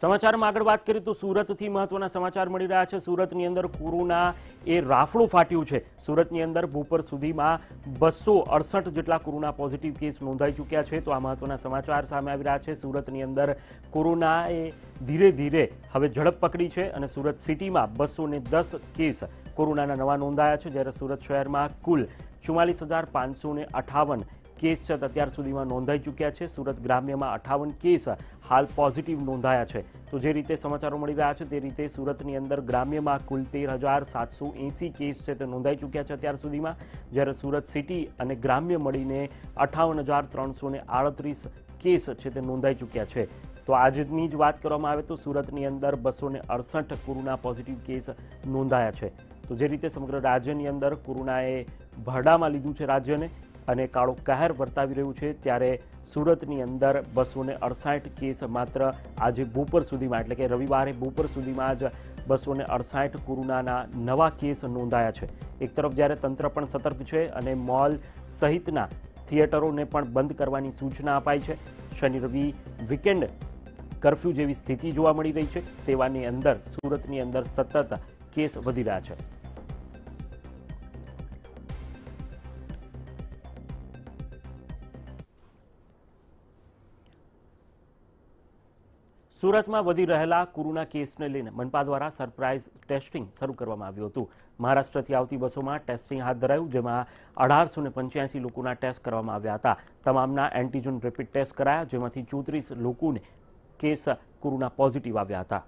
સમાચારમાં આગળ વાત કરીએ તો સુરતથી મહત્વના સમાચાર મળી રહ્યા છે. સુરતની અંદર કોરોના એ રાફડું ફાટ્યું છે. સુરતની અંદર બપોર સુધીમાં બસો અડસઠ જેટલા કોરોના પોઝિટિવ કેસ નોંધાઈ ચૂક્યા છે. તો આ મહત્વના સમાચાર સામે આવી રહ્યા છે. સુરતની અંદર કોરોનાએ ધીરે ધીરે હવે ઝડપ પકડી છે અને સુરત સિટીમાં બસો દસ કેસ કોરોનાના નવા નોંધાયા છે. જ્યારે સુરત શહેરમાં કુલ ચુમ્માલીસ હજાર પાંચસો અઠાવન કેસ છે અત્યાર સુધીમાં નોંધાઈ ચૂક્યા છે. સુરત ગ્રામ્યમાં અઠાવન કેસ હાલ પોઝિટિવ નોંધાયા છે. તો જે રીતે સમાચારો મળી રહ્યા છે, તે રીતે સુરતની અંદર ગ્રામ્યમાં કુલ તેર હજાર સાતસો એંસી કેસ છે, તે નોંધાઈ ચૂક્યા છે અત્યાર સુધીમાં. જ્યારે સુરત સિટી અને ગ્રામ્ય મળીને અઠાવન હજાર ત્રણસો આડત્રીસ કેસ છે, તે નોંધાઈ ચૂક્યા છે. તો આજની જ વાત કરવામાં આવે તો સુરતની અંદર બસો અડસઠ કોરોના પોઝિટિવ કેસ નોંધાયા છે. તો જે રીતે સમગ્ર રાજ્યની અંદર કોરોનાએ ભરડામાં લીધું છે રાજ્યને અને કાળો કહેર વર્તાવી રહ્યું છે ત્યારે સુરતની અંદર બસો ને અડસાઠ કેસ માત્ર આજે બપોર સુધીમાં, એટલે કે રવિવારે બપોર સુધીમાં જ બસો ને અડસાઠ કોરોનાના નવા કેસ નોંધાયા છે. એક તરફ જ્યારે તંત્ર પણ સતર્ક છે અને મોલ સહિતના થિયેટરોને પણ બંધ કરવાની સૂચના અપાઈ છે. શનિ, રવિ વીકેન્ડ કરફ્યુ જેવી સ્થિતિ જોવા મળી રહી છે. તેવાની અંદર, સુરતની અંદર સતત કેસ વધી રહ્યા છે. સુરતમાં વધી રહેલા કોરોના કેસને લઈને મનપા દ્વારા સરપ્રાઇઝ ટેસ્ટિંગ શરૂ કરવામાં આવ્યું હતું. મહારાષ્ટ્રથી આવતી બસોમાં ટેસ્ટિંગ હાથ ધરાયું, જેમાં અઢારસો ને પંચ્યાસી લોકોના ટેસ્ટ કરવામાં આવ્યા હતા. તમામના એન્ટીજન રેપિડ ટેસ્ટ કરાયા, જેમાંથી ચોત્રીસ લોકોને કેસ કોરોના પોઝિટિવ આવ્યા હતા.